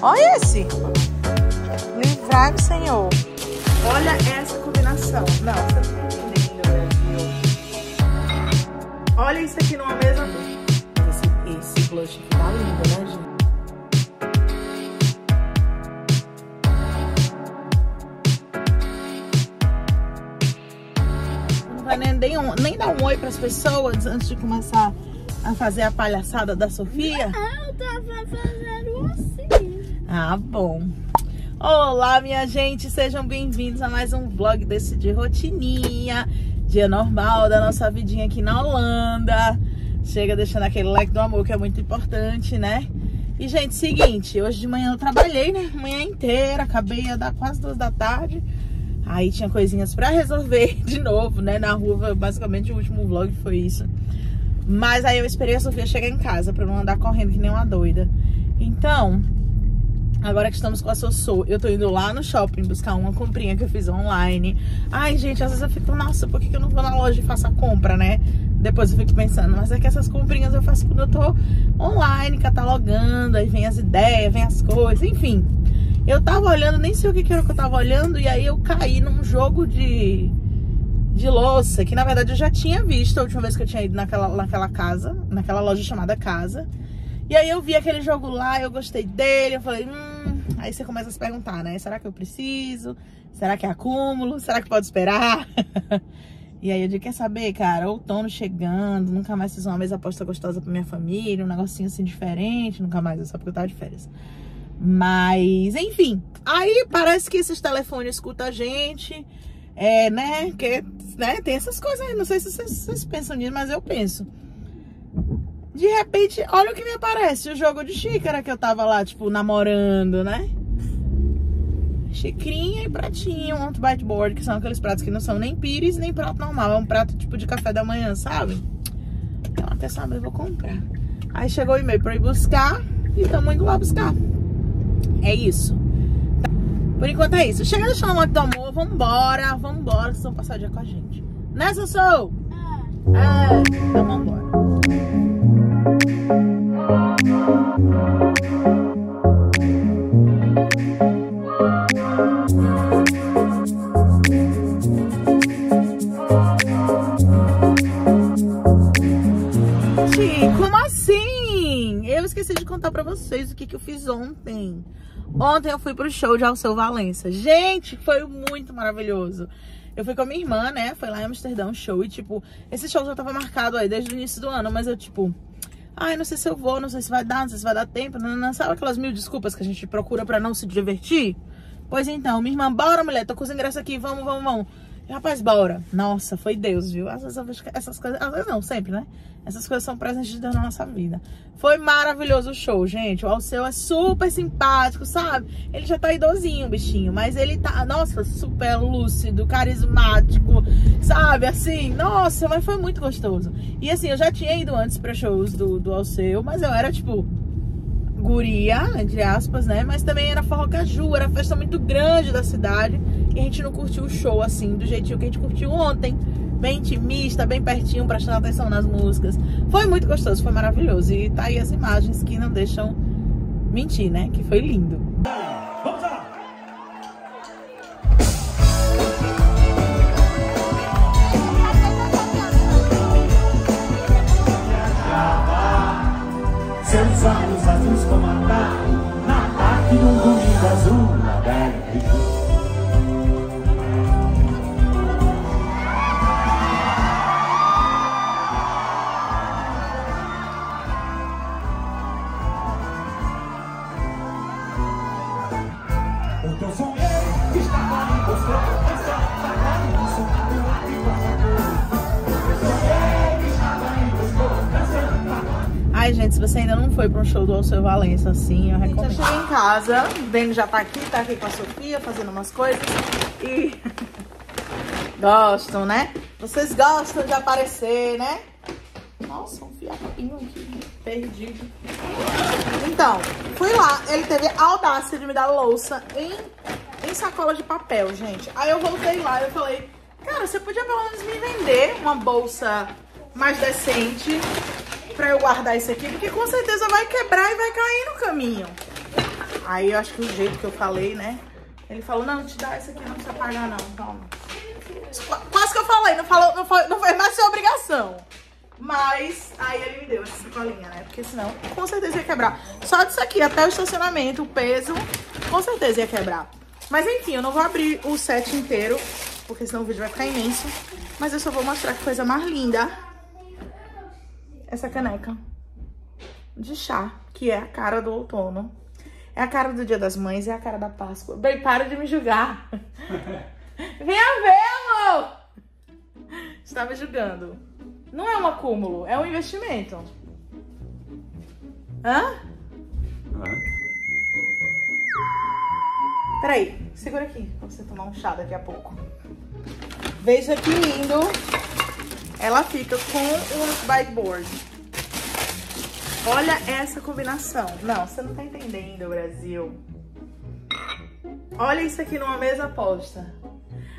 Olha esse. Livrai-me, Senhor. Olha essa combinação. Não, você não entendendo, Brasil. Olha isso aqui numa mesa. Esse, esse blush aqui tá lindo, né, gente? Não vai nem, nem, nem dar um oi pras pessoas antes de começar a fazer a palhaçada da Sofia? Eu tava fazendo assim. Ah, bom. Olá, minha gente, sejam bem-vindos a mais um vlog desse de rotininha, dia normal da nossa vidinha aqui na Holanda. Chega deixando aquele like do amor que é muito importante, né? E, gente, seguinte, hoje de manhã eu trabalhei, né? Manhã inteira, acabei a dar quase duas da tarde. Aí tinha coisinhas pra resolver de novo, né? Na rua, basicamente o último vlog foi isso. Mas aí eu esperei a Sofia chegar em casa pra não andar correndo que nem uma doida. Então, agora que estamos com a Sossô, eu tô indo lá no shopping buscar uma comprinha que eu fiz online. Ai, gente, às vezes eu fico, nossa, por que, que eu não vou na loja e faço a compra, né? Depois eu fico pensando, mas é que essas comprinhas eu faço quando eu tô online, catalogando, aí vem as ideias, vem as coisas, enfim. Eu tava olhando, nem sei o que, que era que eu tava olhando, e aí eu caí num jogo de de louça, que na verdade eu já tinha visto a última vez que eu tinha ido naquela, naquela casa, naquela loja chamada Casa. E aí eu vi aquele jogo lá, eu gostei dele, eu falei, hum... Aí você começa a se perguntar, né? Será que eu preciso? Será que é acúmulo? Será que pode esperar? e aí eu digo, quer saber, cara? Outono chegando, nunca mais fiz uma mesa aposta gostosa pra minha família, um negocinho assim diferente, nunca mais, só porque eu tava de férias. Mas, enfim, aí parece que esses telefones escutam a gente... É, né? Que, né? Tem essas coisas aí. Não sei se vocês, vocês, pensam nisso, mas eu penso. De repente, olha o que me aparece. O jogo de xícara que eu tava lá, tipo, namorando, né? Xicrinha e pratinho, um bite board, que são aqueles pratos que não são nem pires, nem prato normal. É um prato tipo de café da manhã, sabe? Então até sábado eu vou comprar. Aí chegou o e-mail pra ir buscar e estamos indo lá buscar. É isso. Por enquanto é isso. Chega o like do amor, vambora, vambora, vocês vão passar o dia com a gente. Né, Sossou? É. É, então vambora. Gente, Eu esqueci de contar pra vocês o que, que eu fiz ontem. Ontem eu fui pro show de Alceu Valença. Gente, foi muito maravilhoso. Eu fui com a minha irmã, né? Foi lá em Amsterdã um show. E, tipo, esse show já tava marcado aí desde o início do ano. Mas eu, tipo... Ai, não sei se eu vou, não sei se vai dar, não sei se vai dar tempo. Não, não, sabe aquelas mil desculpas que a gente procura pra não se divertir? Pois então, minha irmã, bora, mulher. Tô com os ingressos aqui, vamos, vamos, vamos. Rapaz, bora. Nossa, foi Deus, viu? Às vezes eu vejo essas coisas... Às vezes não, sempre, né? Essas coisas são presentes de Deus na nossa vida. Foi maravilhoso o show, gente. O Alceu é super simpático, sabe? Ele já tá idosinho, bichinho. Mas ele tá, nossa, super lúcido, carismático, sabe? Assim, nossa, mas foi muito gostoso. E assim, eu já tinha ido antes pra shows do, do Alceu, mas eu era, tipo guria, entre aspas, né? Mas também era forró caju, era festa muito grande da cidade. A gente não curtiu o show assim, do jeitinho que a gente curtiu ontem. Bem intimista, bem pertinho, prestando atenção nas músicas. Foi muito gostoso, foi maravilhoso. E tá aí as imagens que não deixam mentir, né? Que foi lindo. Foi para um show do Alceu Valença, assim, eu recomendo. Já cheguei em casa, o Dani já tá aqui, tá aqui com a Sofia, fazendo umas coisas. E gostam, né? Vocês gostam de aparecer, né? Nossa, um fiapinho aqui, perdido. Então, fui lá, ele teve a audácia de me dar louça em, em sacola de papel, gente. Aí eu voltei lá e eu falei, cara, você podia pelo menos me vender uma bolsa mais decente pra eu guardar isso aqui, porque com certeza vai quebrar e vai cair no caminho. Aí eu acho que o jeito que eu falei, né? Ele falou, não, te dá isso aqui, não precisa pagar não, toma. Qu- Quase que eu falei, não, falou, não, foi, não foi mais sua obrigação. Mas aí ele me deu essa sacolinha, né? Porque senão, com certeza ia quebrar. Só disso aqui, até o estacionamento, o peso, com certeza ia quebrar. Mas enfim, eu não vou abrir o set inteiro, porque senão o vídeo vai ficar imenso. Mas eu só vou mostrar que coisa mais linda. Essa caneca de chá, que é a cara do outono. É a cara do Dia das Mães, é a cara da Páscoa. Bem, para de me julgar. Venha ver, amor! Está me julgando. Não é um acúmulo, é um investimento. Hã? Peraí, segura aqui pra você tomar um chá daqui a pouco. Veja que lindo. Ela fica com o bikeboard. Olha essa combinação. Não, você não tá entendendo, Brasil. Olha isso aqui numa mesa posta.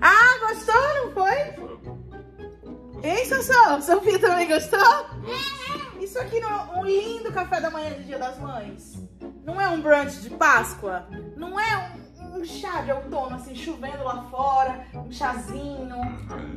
Ah, gostou, não foi? Hein, Sassão? Sofia também gostou? Isso aqui não é um lindo café da manhã de Dia das Mães. Não é um brunch de Páscoa. Não é um, um chá de outono, assim, chovendo lá fora. Um chazinho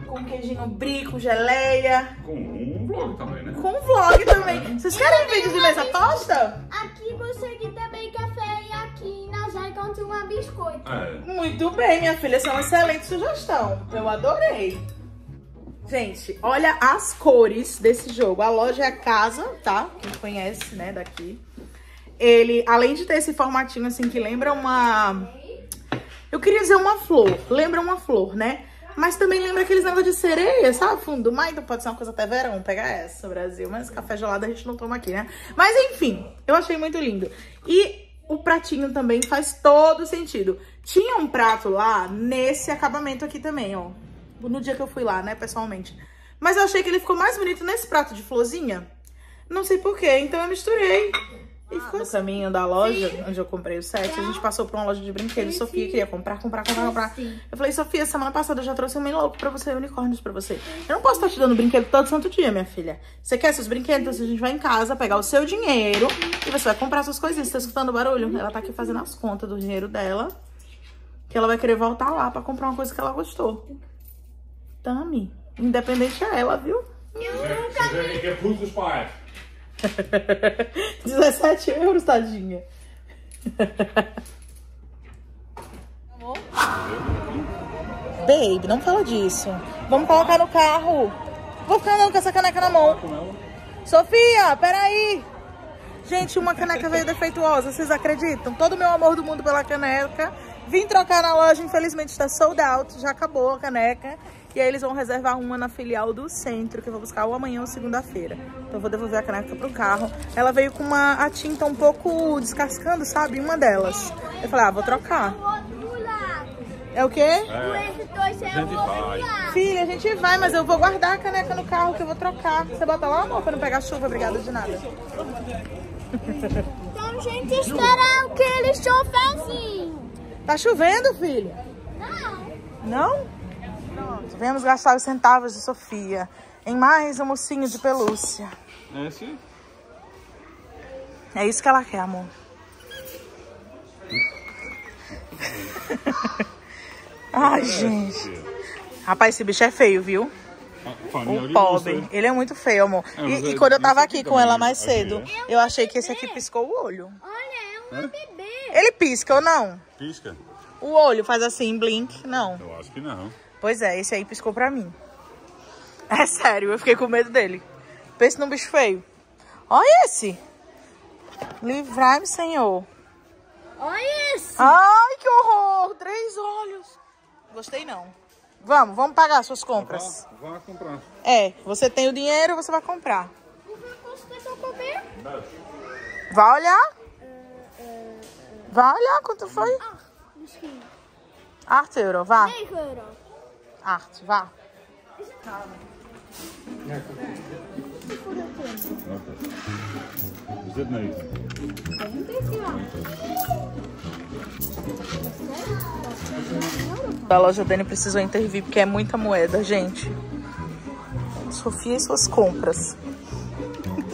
com queijinho brie, com geleia. Com um vlog também, né? Com um vlog também. Vocês querem vídeo de mesa posta? Aqui consegui também café e aqui nós já encontramos uma biscoito. É. Muito bem, minha filha. Essa é uma excelente sugestão. Eu adorei. Gente, olha as cores desse jogo. A loja é a casa, tá? Quem conhece, né, daqui. Ele, além de ter esse formatinho assim que lembra uma... Eu queria dizer uma flor. Lembra uma flor, né? Mas também lembra aqueles negócios de sereia, sabe? Fundo do mar. Então pode ser uma coisa até verão. Pegar essa, Brasil. Mas café gelado a gente não toma aqui, né? Mas enfim, eu achei muito lindo. E o pratinho também faz todo sentido. Tinha um prato lá nesse acabamento aqui também, ó. No dia que eu fui lá, né, pessoalmente. Mas eu achei que ele ficou mais bonito nesse prato de florzinha. Não sei porquê, então eu misturei. E ficou no caminho da loja, onde eu comprei o set, a gente passou por uma loja de brinquedos. Sofia queria comprar, comprar, comprar, comprar. Eu falei, Sofia, semana passada eu já trouxe um meio louco pra você, unicórnios pra você. Eu não posso estar te dando brinquedo todo santo dia, minha filha. Você quer seus brinquedos? A gente vai em casa, pegar o seu dinheiro e você vai comprar suas coisinhas. Você tá escutando o barulho? Ela tá aqui fazendo as contas do dinheiro dela. Que ela vai querer voltar lá pra comprar uma coisa que ela gostou. Tami, independente é ela, viu? Zeggen, ik heb goed gespaard. 17 euros, tadinha. Amor? Babe, não fala disso. Vamos colocar no carro. Vou ficar andando com essa caneca na mão. Sofia, peraí. Gente, uma caneca veio defeituosa, vocês acreditam? Todo o meu amor do mundo pela caneca. Vim trocar na loja, infelizmente está sold out, já acabou a caneca. E aí eles vão reservar uma na filial do centro, que eu vou buscar ou amanhã ou segunda-feira. Então eu vou devolver a caneca pro carro. Ela veio com uma a tinta um pouco descascando, sabe? Uma delas. Eu falei, ah, vou trocar. É o quê? É lado. Filha, a gente vai, mas eu vou guardar a caneca no carro, que eu vou trocar. Você bota lá, amor, pra não pegar chuva, obrigada de nada. Então, gente, espera aquele chofezinho. Tá chovendo, filho? Não. Não? Pronto, viemos gastar os centavos de Sofia em mais um mocinho de pelúcia. É sim. É isso que ela quer, amor. Ai, gente. Rapaz, esse bicho é feio, viu? O pobre. Ele é muito feio, amor. É, E, e é- quando eu tava aqui com ela é mais cedo, eu achei que esse aqui piscou o olho. Olha, é uma bebê. Ele pisca ou não? Pisca? O olho faz assim, blink? Não. Eu acho que não. Pois é, esse aí piscou pra mim. É sério, eu fiquei com medo dele. Pense num bicho feio. Olha esse. Livrai-me, Senhor. Olha esse. Ai, que horror! Três olhos. Gostei não. Vamos, vamos pagar suas compras. Vá, vá comprar. É, você tem o dinheiro, você vai comprar. Posso tentar comer? Vai olhar. Vai olhar quanto foi. Ah. Arte euro, vá. Arte, vá. Is dit negen? A loja Dani precisou intervir porque é muita moeda, gente. Sofia e suas compras.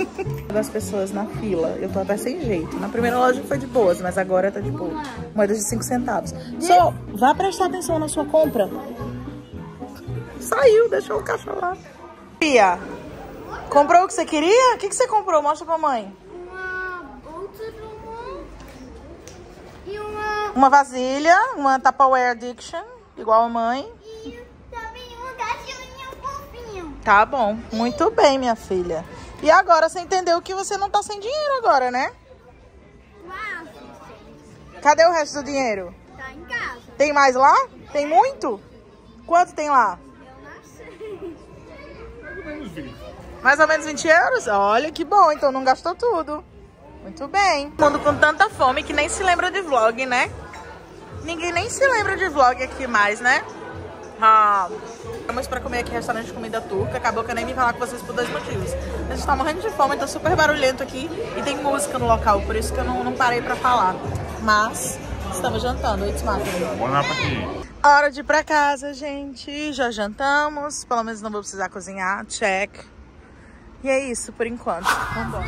Das pessoas na fila, eu tô até sem jeito. Na primeira loja foi de boas, mas agora tá tipo moedas de 5 centavos. Só vá prestar atenção na sua compra. Saiu, deixou o cachorro lá. Pia, comprou o que você queria? O que, que você comprou? Mostra pra mãe. Uma uma e uma Uma vasilha, uma Tupperware Addiction, igual a mãe. e também um cachorrinho fofinho. Tá bom, muito bem, minha filha. E agora você entendeu que você não tá sem dinheiro agora, né? Uau, Cadê o resto do dinheiro? tá em casa. Tem mais lá? Tem muito? Quanto tem lá? Eu não sei. Menos 20. Mais ou menos 20 euros? Olha que bom, então não gastou tudo. Muito bem. Mundo com tanta fome que nem se lembra de vlog, né? Ninguém nem se lembra de vlog aqui mais, né? Ah, vamos pra comer aqui restaurante de comida turca. Acabou que eu nem vim falar com vocês por dois motivos. A gente tá morrendo de fome, tá super barulhento aqui e tem música no local, por isso que eu não, não parei pra falar. Mas estamos jantando, it's. Bom apetite. Hora de ir pra casa, gente. Já jantamos. Pelo menos não vou precisar cozinhar. Check. E é isso por enquanto. Vambora.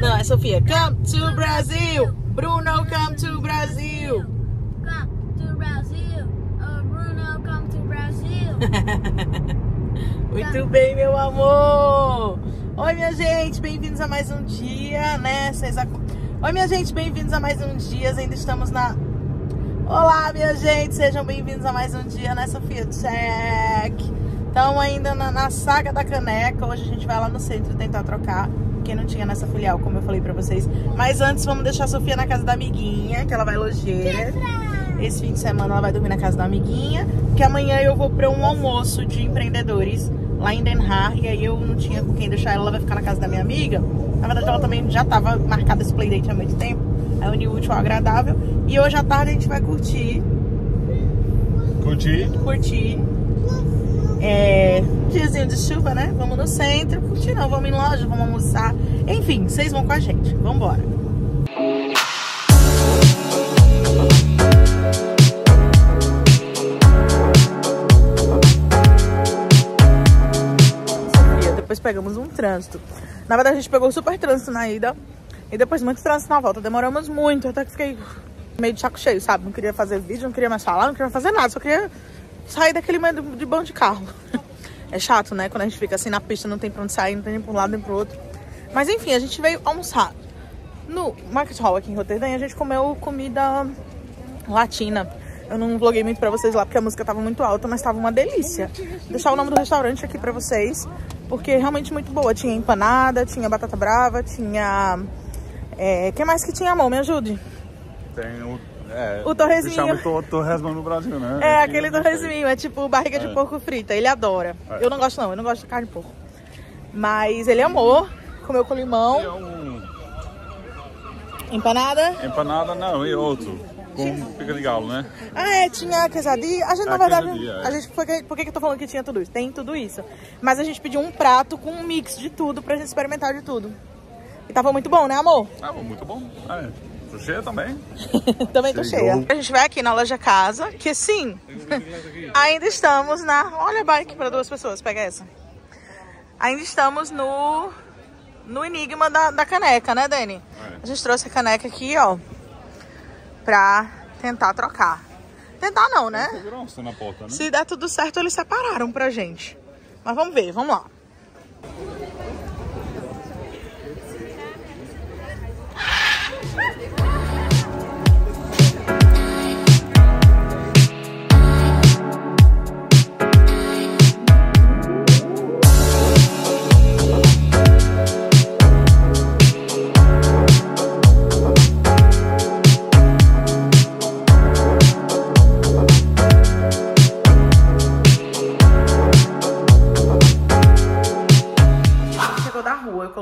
Não, é Sofia. Come to Brasil. Bruno, come to Brasil. Come to Brasil. Oh, Bruno, come to Brasil. Muito bem, meu amor. Oi, minha gente. Bem-vindos a mais um dia, né? Seis a... Oi, minha gente. Bem-vindos a mais um dia. Ainda estamos na... Olá, minha gente. Sejam bem-vindos a mais um dia, né, Sofia? Check. Estamos ainda na, na saga da caneca. Hoje a gente vai lá no centro tentar trocar. Quem não tinha nessa filial, como eu falei pra vocês. Mas antes, vamos deixar a Sofia na casa da amiguinha, que ela vai lojeira. Esse fim de semana ela vai dormir na casa da amiguinha. Que amanhã eu vou pra um almoço de empreendedores lá em Den Haag. E aí eu não tinha com quem deixar ela, ela vai ficar na casa da minha amiga. Na verdade, ela também já tava marcada esse playdate há muito tempo. É unir o útil ao agradável. E hoje à tarde a gente vai curtir Curti. curtir. É, diazinho de chuva, né? Vamos no centro, curtir não, vamos em loja, vamos almoçar. Enfim, vocês vão com a gente. Vambora. Pegamos um trânsito. Na verdade, a gente pegou super trânsito na ida e depois muito trânsito na volta. Demoramos muito, até que fiquei meio de saco cheio, sabe? Não queria fazer vídeo, não queria mais falar, não queria fazer nada, só queria sair daquele meio de bom de carro. É chato, né? Quando a gente fica assim na pista, não tem pra onde sair, não tem nem pra um lado nem pro outro. Mas enfim, a gente veio almoçar. No Market Hall aqui em Rotterdam, a gente comeu comida latina. Eu não vloguei muito pra vocês lá porque a música tava muito alta, mas tava uma delícia. Vou deixar o nome do restaurante aqui pra vocês, porque é realmente muito boa. Tinha empanada, tinha batata brava, tinha... É... que mais que tinha, amor? Me ajude. Tem o. É, O torresminho. Chama to, torresmo no Brasil, né? É, Aqui aquele torresminho, é tipo barriga de É. porco frita. Ele adora. É. Eu não gosto não, eu não gosto de carne de porco. Mas ele amou, comeu com limão, é um empanada. empanada, não, e outro. Com pica de galo, né? Ah, é, tinha quesadilla. A gente, na Ah, verdade, quesadilla, é. a gente, por, que, por que eu tô falando que tinha tudo isso? Tem tudo isso. Mas a gente pediu um prato com um mix de tudo pra gente experimentar de tudo. E tava muito bom, né, amor? Ah, muito bom. É. Tô cheia também. Também tô Chegou. cheia. A gente vai aqui na loja casa, que sim, ainda estamos na... Olha a bike para duas pessoas, pega essa. Ainda estamos no, no enigma da, da caneca, né, Dani? É. A gente trouxe a caneca aqui, ó, pra tentar trocar. Tentar não, né? Segurança na porta, né? Se der tudo certo, eles separaram pra gente. Mas vamos ver, vamos lá.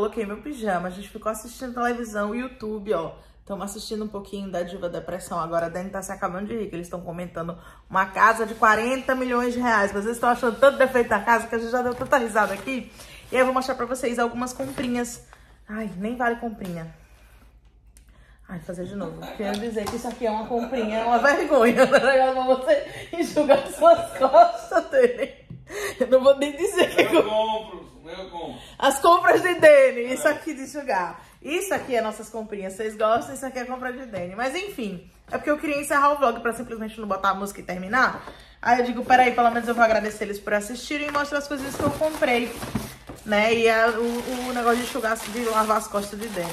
Coloquei meu pijama, a gente ficou assistindo televisão, YouTube, ó. Estamos assistindo um pouquinho da Diva Depressão. Agora a Dani tá se acabando de rir, que eles estão comentando uma casa de 40 milhões de reais. Mas eles estão achando tanto defeito da casa que a gente já deu tanta risada aqui. E aí eu vou mostrar pra vocês algumas comprinhas. Ai, nem vale comprinha. Ai, fazer de novo. Quero dizer que isso aqui é uma comprinha, é uma vergonha. Agora pra você enxugar suas costas dele. Eu não vou nem dizer que eu compro. As compras de Dani. Isso aqui de enxugar. Isso aqui é nossas comprinhas. Vocês gostam? Isso aqui é compra de Dani. Mas enfim, é porque eu queria encerrar o vlog pra simplesmente não botar a música e terminar. Aí eu digo, peraí, pelo menos eu vou agradecer eles por assistirem e mostrar as coisas que eu comprei. Né? E é o, o negócio de enxugar, de lavar as costas de Dani.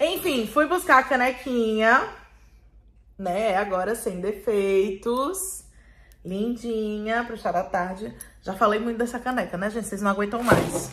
Enfim, fui buscar a canequinha. Né? Agora sem defeitos. Lindinha, pro chá da tarde. Já falei muito dessa caneca, né, gente? Vocês não aguentam mais.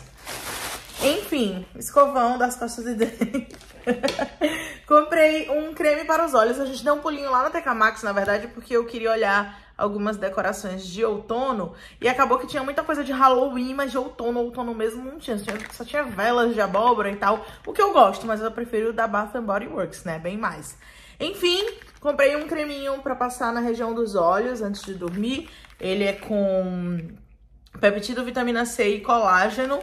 Enfim, escovão das costas de Dani. Comprei um creme para os olhos. A gente deu um pulinho lá na TK Max, na verdade, porque eu queria olhar algumas decorações de outono. E acabou que tinha muita coisa de Halloween, mas de outono, outono mesmo não tinha. Só tinha velas de abóbora e tal. O que eu gosto, mas eu prefiro o da Bath Body Works, né? Bem mais. Enfim, comprei um creminho pra passar na região dos olhos antes de dormir. Ele é com peptido, vitamina C e colágeno.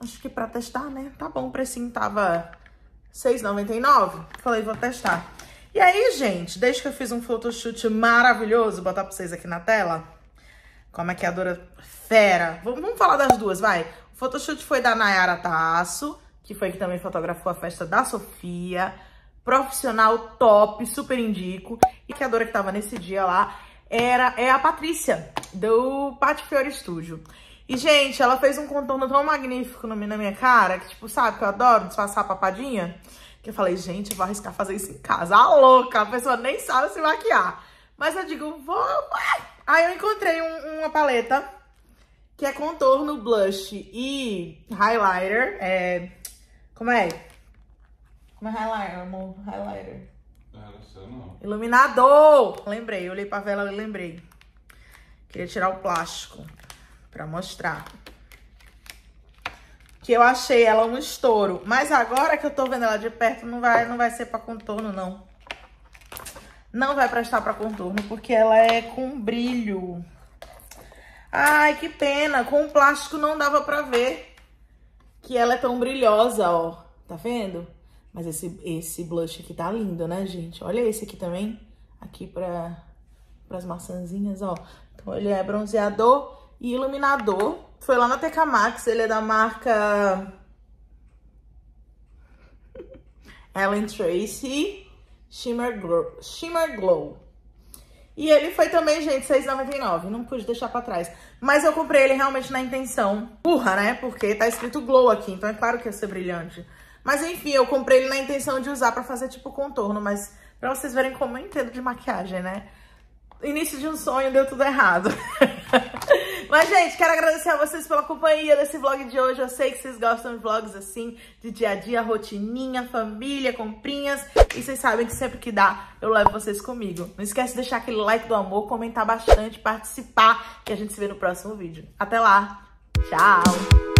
Acho que pra testar, né? Tá bom, o precinho tava R$6,99. Falei, vou testar. E aí, gente, desde que eu fiz um photoshoot maravilhoso, vou botar pra vocês aqui na tela, com a maquiadora fera. Vamos falar das duas, vai. O photoshoot foi da Nayara Tasso, que foi que também fotografou a festa da Sofia. Profissional top, super indico. E a maquiadora que tava nesse dia lá era, é a Patrícia, do Pati Fiore Studio. E, gente, ela fez um contorno tão magnífico na minha cara, que, tipo, sabe que eu adoro disfarçar a papadinha? Que eu falei, gente, eu vou arriscar fazer isso em casa. A louca, a pessoa nem sabe se maquiar. Mas eu digo, vou... Aí eu encontrei um, uma paleta que é contorno, blush e highlighter. É... Como é? Como é highlighter, amor? Highlighter. É, não não. Iluminador! Lembrei, olhei pra vela e lembrei. Queria tirar o plástico pra mostrar. Que eu achei ela um estouro. Mas agora que eu tô vendo ela de perto, não vai, não vai ser pra contorno, não. Não vai prestar pra contorno, porque ela é com brilho. Ai, que pena. Com o plástico não dava pra ver que ela é tão brilhosa, ó. Tá vendo? Mas esse, esse blush aqui tá lindo, né, gente? Olha esse aqui também. Aqui pra, pras maçãzinhas, ó. Então, ele é bronzeador e iluminador. Foi lá na TK Max, ele é da marca Ellen Tracy Shimmer Glow. Shimmer Glow. E ele foi também, gente, R$6,99. Não pude deixar pra trás. Mas eu comprei ele realmente na intenção burra, né? Porque tá escrito Glow aqui, então é claro que ia ser brilhante. Mas enfim, eu comprei ele na intenção de usar pra fazer tipo contorno, mas pra vocês verem como eu entendo de maquiagem, né? Início de um sonho, deu tudo errado. Mas, gente, quero agradecer a vocês pela companhia desse vlog de hoje. Eu sei que vocês gostam de vlogs assim, de dia a dia, rotininha, família, comprinhas. E vocês sabem que sempre que dá, eu levo vocês comigo. Não esquece de deixar aquele like do amor, comentar bastante, participar, que a gente se vê no próximo vídeo. Até lá. Tchau.